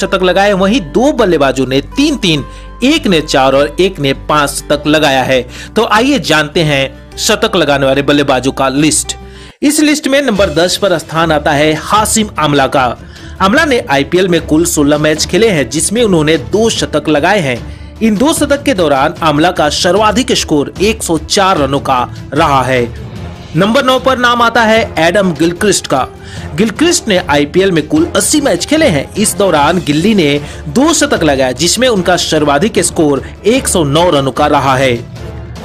शतक लगाए, वहीं दो बल्लेबाजों ने तीन तीन, एक ने चार और एक ने पाँच शतक लगाया है। तो आइए जानते हैं शतक लगाने वाले बल्लेबाजों का लिस्ट। इस लिस्ट में नंबर 10 पर स्थान आता है हासिम आमला का। आमला ने आईपीएल में कुल 16 मैच खेले हैं, जिसमें उन्होंने दो शतक लगाए हैं। इन दो शतक के दौरान आमला का सर्वाधिक स्कोर 104 रनों का रहा है। नंबर नौ पर नाम आता है एडम गिलक्रिस्ट का। गिलक्रिस्ट ने आईपीएल में कुल 80 मैच खेले हैं। इस दौरान गिल्ली ने दो शतक लगाया, जिसमें उनका सर्वाधिक स्कोर 109 रनों का रहा है।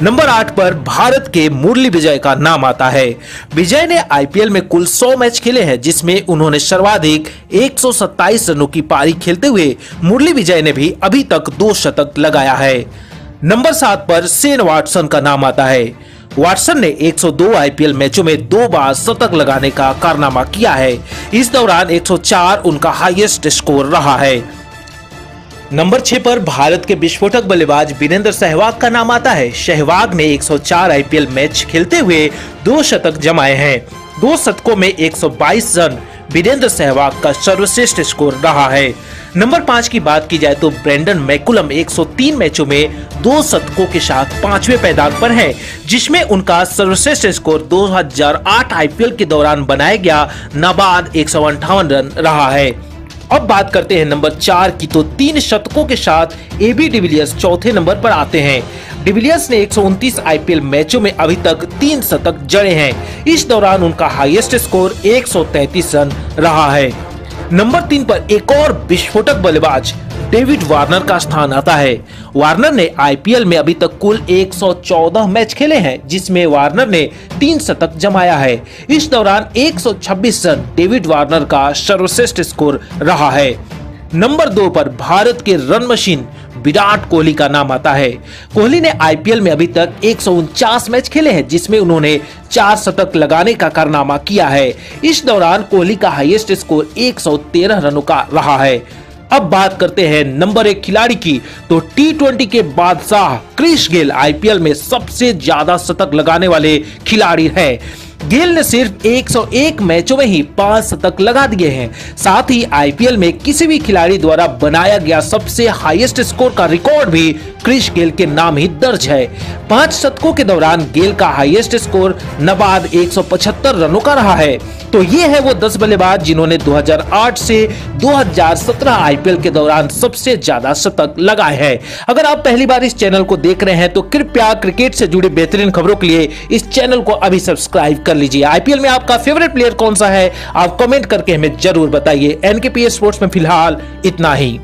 नंबर आठ पर भारत के मुरली विजय का नाम आता है। विजय ने आईपीएल में कुल 100 मैच खेले हैं, जिसमें उन्होंने सर्वाधिक 127 रनों की पारी खेलते हुए मुरली विजय ने भी अभी तक दो शतक लगाया है। नंबर सात पर सेन वाटसन का नाम आता है। वाटसन ने 102 आईपीएल मैचों में दो बार शतक लगाने का कारनामा किया है। इस दौरान 104 उनका हाईएस्ट स्कोर रहा है। नंबर छह पर भारत के विस्फोटक बल्लेबाज वीरेंद्र सहवाग का नाम आता है। सहवाग ने 104 आईपीएल मैच खेलते हुए दो शतक जमाए हैं। दो शतकों में 122 रन वीरेंद्र सहवाग का सर्वश्रेष्ठ स्कोर रहा है। नंबर पाँच की बात की जाए तो ब्रेंडन मैकुलम 103 मैचों में दो शतकों के साथ पाँचवें पैदान पर है, जिसमें उनका सर्वश्रेष्ठ स्कोर 2008 आईपीएल के दौरान बनाया गया, नाबाद एक रन रहा है। अब बात करते हैं नंबर चार की तो तीन शतकों के साथ एबी डिविलियर्स चौथे नंबर पर आते हैं। डिविलियर्स ने एक आईपीएल मैचों में अभी तक तीन शतक जड़े हैं। इस दौरान उनका हाईएस्ट स्कोर 133 रन रहा है। नंबर तीन पर एक और विस्फोटक बल्लेबाज डेविड वार्नर का स्थान आता है। वार्नर ने आईपीएल में अभी तक कुल 114 मैच खेले हैं, जिसमें वार्नर ने तीन शतक जमाया है। इस दौरान 126 रन डेविड वार्नर का सर्वश्रेष्ठ स्कोर रहा है। नंबर दो पर भारत के रन मशीन विराट कोहली का नाम आता है। कोहली ने आईपीएल में अभी तक एक सौ उनचास मैच खेले हैं, जिसमें उन्होंने चार शतक लगाने का कारनामा किया है। इस दौरान कोहली का हाईएस्ट स्कोर 113 रनों का रहा है। अब बात करते हैं नंबर एक खिलाड़ी की। तो टी के बादशाह क्रिश गेल आईपीएल में सबसे ज़्यादा शतक लगाने वाले खिलाड़ी हैं। गेल ने सिर्फ़ 101 मैचों में ही पाँच शतक लगा दिए हैं। साथ ही आईपीएल में किसी भी खिलाड़ी द्वारा बनाया गया सबसे हाईएस्ट स्कोर का रिकॉर्ड भी क्रिश गेल के नाम ही दर्ज है। पाँच शतकों के दौरान गेल का हाईएस्ट स्कोर नबाद 175 रनों का रहा है। तो ये है वो दस बल्लेबाज जिन्होंने 2008 से 2017 आईपीएल के दौरान सबसे ज़्यादा शतक लगाए हैं। अगर आप पहली बार इस चैनल को देख रहे हैं तो कृपया क्रिकेट से जुड़ी बेहतरीन खबरों के लिए इस चैनल को अभी सब्सक्राइब कर लीजिए। आईपीएल में आपका फेवरेट प्लेयर कौन सा है? आप कमेंट करके हमें ज़रूर बताइए। एनकेपीएस स्पोर्ट्स में फ़िलहाल इतना ही।